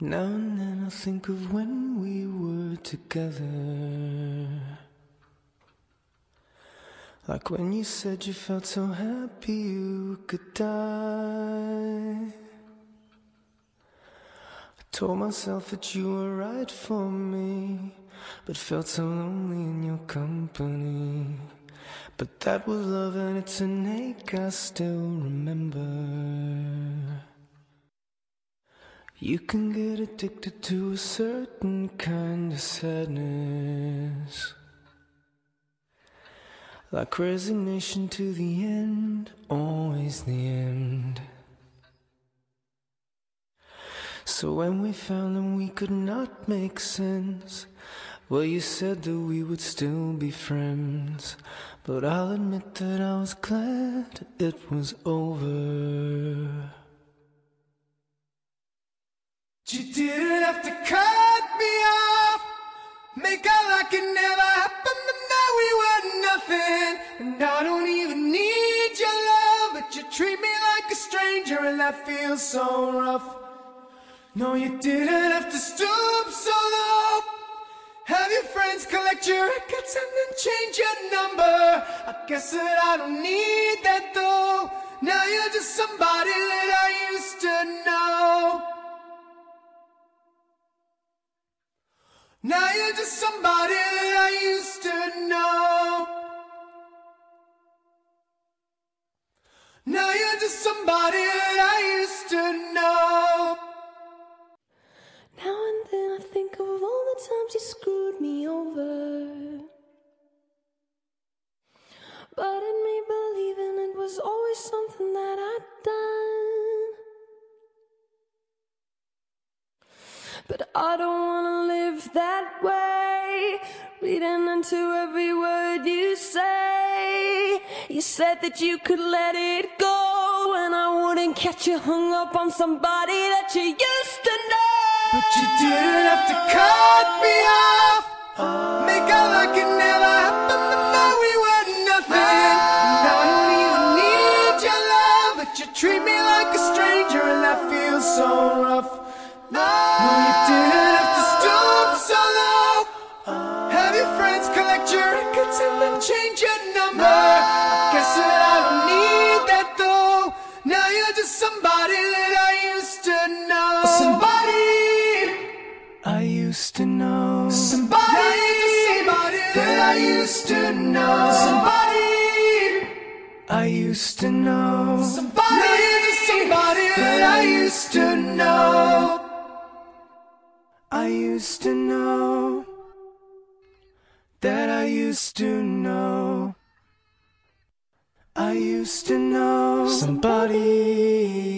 Now and then I think of when we were together. Like when you said you felt so happy you could die. I told myself that you were right for me, but felt so lonely in your company. But that was love and it's an ache I still remember. You can get addicted to a certain kind of sadness. Like resignation to the end, always the end. So when we found that we could not make sense, well, you said that we would still be friends. But I'll admit that I was glad it was over. You didn't have to cut me off, make out like it never happened, but now we were nothing. And I don't even need your love, but you treat me like a stranger, and that feels so rough. No, you didn't have to stoop so low. Have your friends collect your records and then change your number. I guess that I don't need that though. Now you're just somebody that Now you're just somebody that I used to know. Now you're just somebody that I used to know. But I don't wanna live that way. Reading into every word you say. You said that you could let it go, and I wouldn't catch you hung up on somebody that you used to know. But you didn't have to cut me off. Make change your number. I guess that I don't need that though. Now you're just somebody that I used to know. Somebody I used to know. Somebody, somebody that I used to know. Somebody I used to know. Somebody, now you're just somebody that I used to know. I used to know that I used to know. I used to know somebody